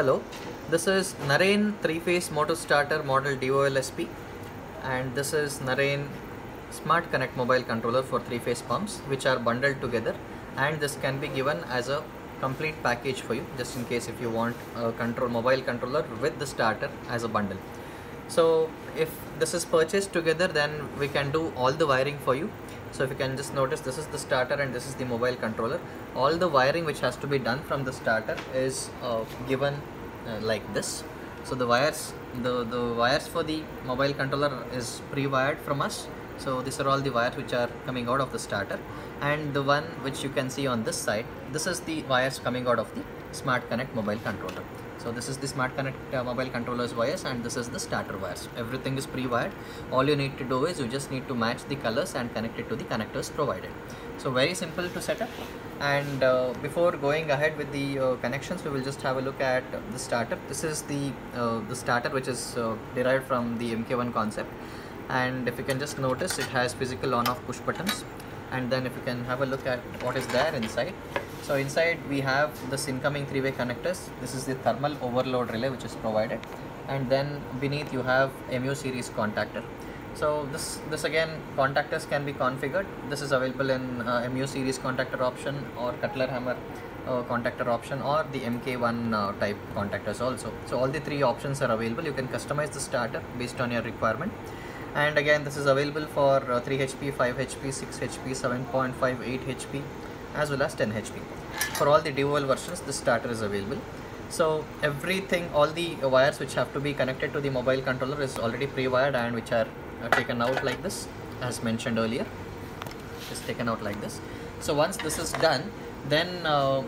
Hello, this is Naren three-phase motor starter model DOLSP and this is Naren Smart Connect mobile controller for three-phase pumps which are bundled together and this can be given as a complete package for you just in case if you want a control mobile controller with the starter as a bundle. So if this is purchased together then we can do all the wiring for you. So if you can just notice this is the starter and this is the mobile controller. All the wiring which has to be done from the starter is uh, given uh, like this. So the wires the, the wires for the mobile controller is pre-wired from us. So these are all the wires which are coming out of the starter and the one which you can see on this side this is the wires coming out of the Smart Connect mobile controller. So this is the Smart Connect uh, mobile controller's wires and this is the starter wires. Everything is pre-wired. All you need to do is you just need to match the colors and connect it to the connectors provided. So very simple to set up and uh, before going ahead with the uh, connections we will just have a look at the starter. This is the, uh, the starter which is uh, derived from the MK1 concept and if you can just notice it has physical on off push buttons and then if you can have a look at what is there inside so inside we have this incoming three-way connectors. This is the thermal overload relay which is provided. And then beneath you have mu series contactor. So this this again contactors can be configured. This is available in uh, mu series contactor option or cutler hammer uh, contactor option or the mk1 uh, type contactors also. So all the three options are available. You can customize the starter based on your requirement. And again this is available for uh, 3 HP, 5 HP, 6 HP, 7.5, 8 HP as well as 10 HP. For all the dual versions the starter is available. So everything, all the wires which have to be connected to the mobile controller is already pre-wired and which are uh, taken out like this as mentioned earlier. Is taken out like this. So once this is done then uh,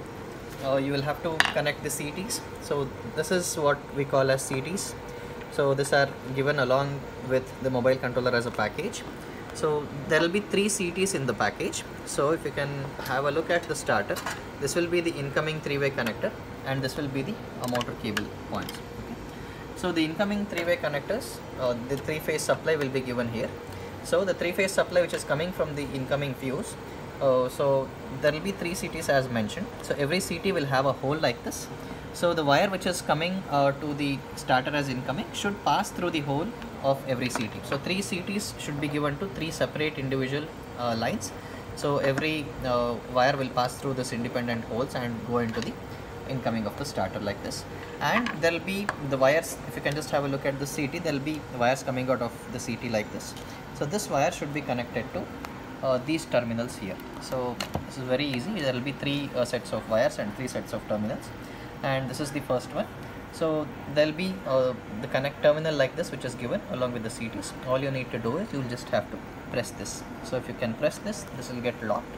uh, you will have to connect the CTs. So this is what we call as CTs so these are given along with the mobile controller as a package so there will be three CTs in the package. So if you can have a look at the starter this will be the incoming three-way connector and this will be the uh, motor cable points so the incoming three-way connectors uh, the three-phase supply will be given here. So the three-phase supply which is coming from the incoming fuse uh, so there will be three CTs as mentioned. So every CT will have a hole like this. So the wire which is coming uh, to the starter as incoming should pass through the hole of every CT. So three CTs should be given to three separate individual uh, lines. So every uh, wire will pass through this independent holes and go into the incoming of the starter like this. And there will be the wires, if you can just have a look at the CT, there will be wires coming out of the CT like this. So this wire should be connected to uh, these terminals here. So this is very easy. There will be three uh, sets of wires and three sets of terminals and this is the first one so there'll be uh, the connect terminal like this which is given along with the CTs all you need to do is you'll just have to press this. So if you can press this this will get locked.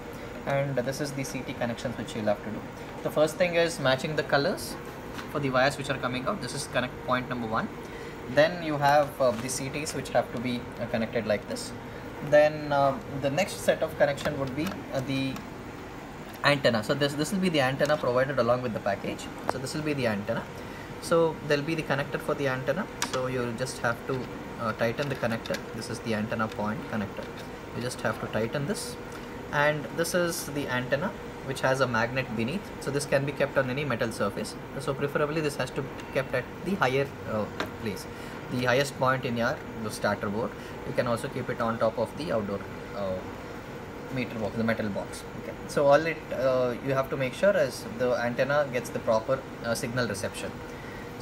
And this is the CT connections which you'll have to do. The first thing is matching the colors for the wires which are coming out. This is connect point number one. Then you have uh, the CTs which have to be uh, connected like this. Then uh, the next set of connection would be uh, the antenna. So this this will be the antenna provided along with the package. So this will be the antenna so there'll be the connector for the antenna. So you just have to uh, tighten the connector. This is the antenna point connector. You just have to tighten this. And this is the antenna which has a magnet beneath. So this can be kept on any metal surface. So preferably this has to be kept at the higher uh, place. The highest point in your starter board. You can also keep it on top of the outdoor uh, meter box the metal box. Okay. So all it uh, you have to make sure is the antenna gets the proper uh, signal reception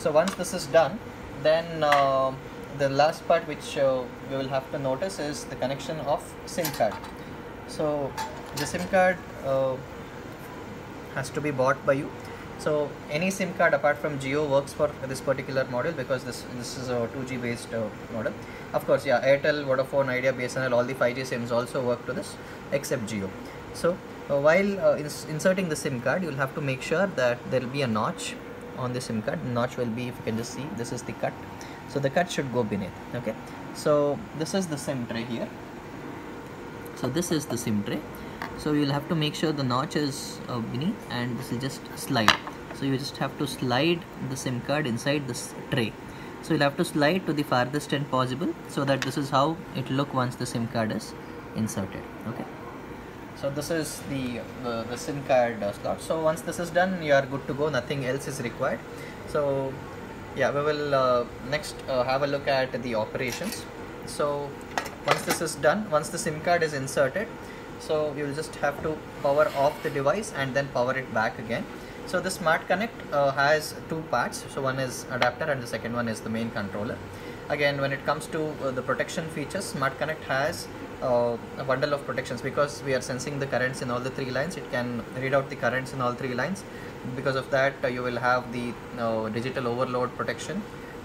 so once this is done then uh, the last part which uh, you will have to notice is the connection of sim card. So the sim card uh, has to be bought by you. So any sim card apart from Jio works for this particular model because this this is a 2G based uh, model. Of course yeah Airtel Vodafone Idea BSNL all the 5G sims also work to this except Jio. So uh, while uh, ins inserting the SIM card, you'll have to make sure that there will be a notch on the SIM card. Notch will be, if you can just see, this is the cut. So the cut should go beneath. Okay. So this is the SIM tray here. So this is the SIM tray. So you'll have to make sure the notch is uh, beneath, and this will just slide. So you just have to slide the SIM card inside this tray. So you'll have to slide to the farthest end possible so that this is how it look once the SIM card is inserted. Okay so this is the, the, the SIM card uh, slot. So once this is done, you are good to go. Nothing else is required. So yeah, we will uh, next uh, have a look at the operations. So once this is done, once the SIM card is inserted, so you will just have to power off the device and then power it back again. So the Smart Connect uh, has two parts. So one is adapter and the second one is the main controller. Again, when it comes to uh, the protection features, Smart Connect has uh, a bundle of protections because we are sensing the currents in all the three lines. It can read out the currents in all three lines. Because of that uh, you will have the uh, digital overload protection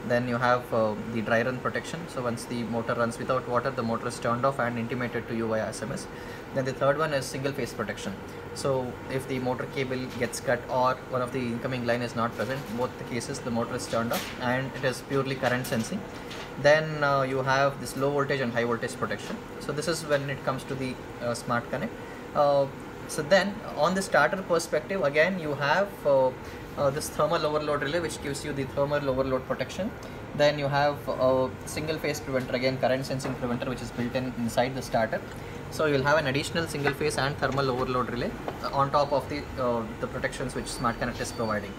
then you have uh, the dry run protection. So once the motor runs without water the motor is turned off and intimated to you via sms then the third one is single phase protection. So if the motor cable gets cut or one of the incoming line is not present both the cases the motor is turned off and it is purely current sensing. Then uh, you have this low voltage and high voltage protection. So this is when it comes to the uh, smart connect. Uh, so then on the starter perspective again you have uh, uh, this thermal overload relay which gives you the thermal overload protection then you have a single phase preventer again current sensing preventer which is built in inside the starter so you'll have an additional single phase and thermal overload relay uh, on top of the the protections which smart connect is providing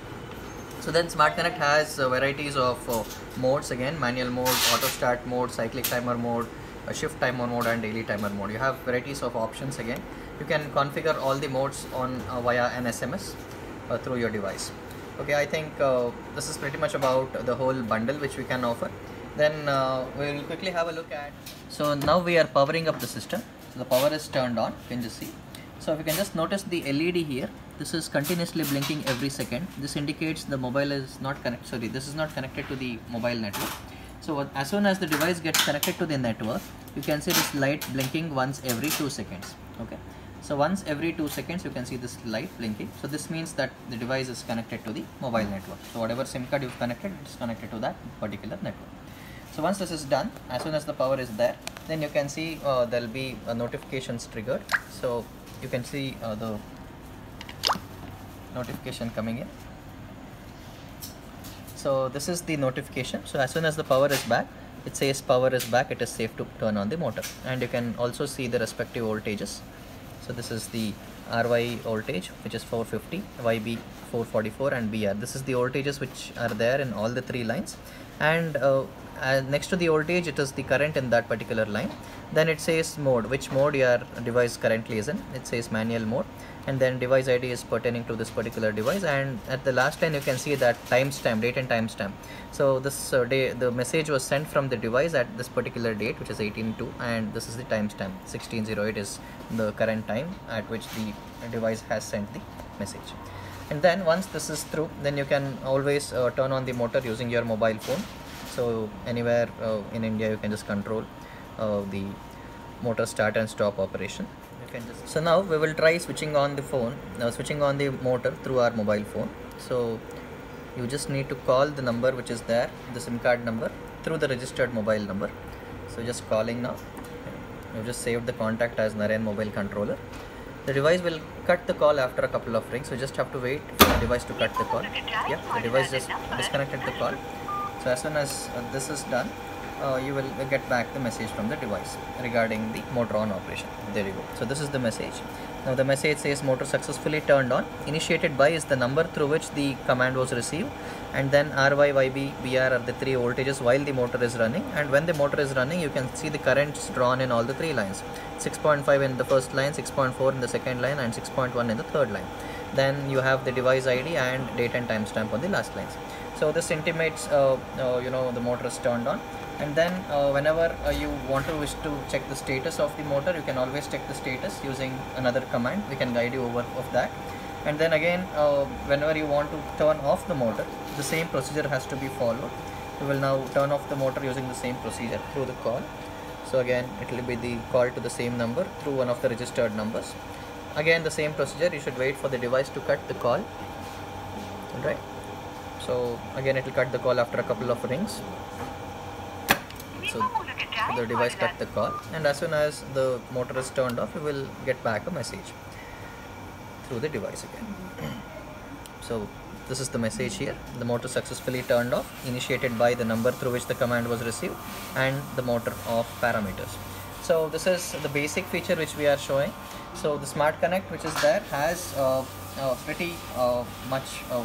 so then Smart Connect has uh, varieties of uh, modes again manual mode, auto start mode, cyclic timer mode, shift timer mode and daily timer mode. You have varieties of options again. You can configure all the modes on uh, via an SMS uh, through your device. Okay, I think uh, this is pretty much about the whole bundle which we can offer. Then uh, we will quickly have a look at. So now we are powering up the system. So the power is turned on. You can just see. So if you can just notice the LED here, this is continuously blinking every second. This indicates the mobile is not connected, sorry, this is not connected to the mobile network. So as soon as the device gets connected to the network, you can see this light blinking once every 2 seconds. Okay. So once every 2 seconds you can see this light blinking. So this means that the device is connected to the mobile network. So whatever SIM card you've connected, it's connected to that particular network. So once this is done, as soon as the power is there, then you can see uh, there will be a notifications triggered. So you can see uh, the notification coming in so this is the notification so as soon as the power is back it says power is back it is safe to turn on the motor and you can also see the respective voltages so this is the RY voltage which is 450 YB 444 and BR this is the voltages which are there in all the three lines. And uh, uh, next to the voltage it is the current in that particular line. Then it says mode. Which mode your device currently is in? It says manual mode. And then device id is pertaining to this particular device. And at the last line you can see that timestamp date and timestamp. So this uh, day the message was sent from the device at this particular date which is 18.2 and this is the timestamp 1608 is the current time at which the device has sent the message. And then once this is through then you can always uh, turn on the motor using your mobile phone so anywhere uh, in India you can just control uh, the motor start and stop operation. So now we will try switching on the phone now switching on the motor through our mobile phone. So you just need to call the number which is there the sim card number through the registered mobile number. So just calling now. You have just saved the contact as Naren mobile controller. The device will cut the call after a couple of rings. So just have to wait for the device to cut the call. Yeah the device just disconnected the call so as soon as uh, this is done uh, you will get back the message from the device regarding the motor on operation. There you go. So this is the message. Now the message says motor successfully turned on initiated by is the number through which the command was received and then RY, YB, BR are the three voltages while the motor is running. And when the motor is running you can see the currents drawn in all the three lines. 6.5 in the first line 6.4 in the second line and 6.1 in the third line. Then you have the device ID and date and timestamp on the last lines so this intimates uh, uh, you know the motor is turned on. And then uh, whenever you want to wish to check the status of the motor you can always check the status using another command. We can guide you over of that. And then again uh, whenever you want to turn off the motor the same procedure has to be followed. We will now turn off the motor using the same procedure through the call. So again it will be the call to the same number through one of the registered numbers. Again the same procedure. You should wait for the device to cut the call. Right so again it will cut the call after a couple of rings. So, the device cut the call. And as soon as the motor is turned off you will get back a message through the device again. So this is the message here. The motor successfully turned off initiated by the number through which the command was received and the motor off parameters. So this is the basic feature which we are showing. So the smart connect which is there has uh, uh, pretty uh, much uh,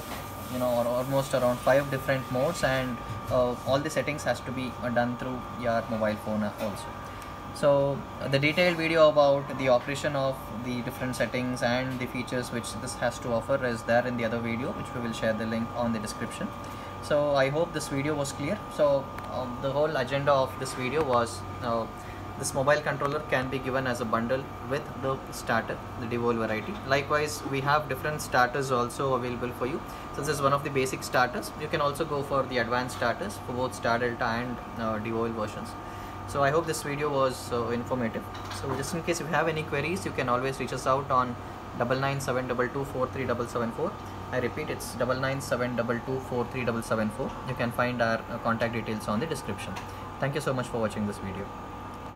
you know or almost around five different modes and uh, all the settings has to be uh, done through your mobile phone also. So the detailed video about the operation of the different settings and the features which this has to offer is there in the other video which we will share the link on the description. So i hope this video was clear. So um, the whole agenda of this video was uh, this mobile controller can be given as a bundle with the starter the DOL variety likewise we have different starters also available for you. So this is one of the basic starters. You can also go for the advanced starters for both star delta and uh, DOL versions. So i hope this video was uh, informative. So just in case you have any queries you can always reach us out on double nine seven double two four three double seven four. I repeat it's double nine seven double two four three double seven four. You can find our uh, contact details on the description. Thank you so much for watching this video